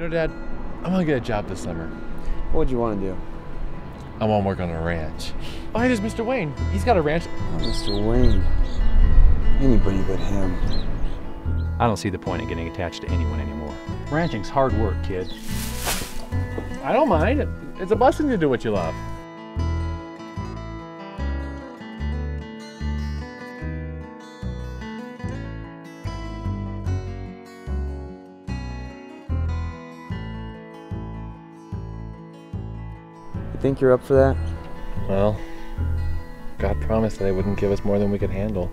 know, Dad, I'm gonna get a job this summer. What would you want to do? I want to work on a ranch. Oh, hey, there's Mr. Wayne. He's got a ranch. Oh, Mr. Wayne. Anybody but him. I don't see the point in getting attached to anyone anymore. Ranching's hard work, kid. I don't mind. It's a blessing to do what you love. Think you're up for that? Well, God promised that He wouldn't give us more than we could handle.